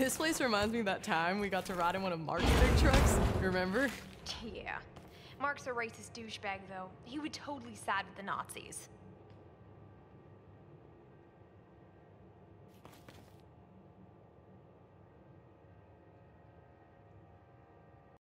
This place reminds me of that time we got to ride in one of Mark's big trucks. Remember? Yeah. Mark's a racist douchebag, though. He would totally side with the Nazis.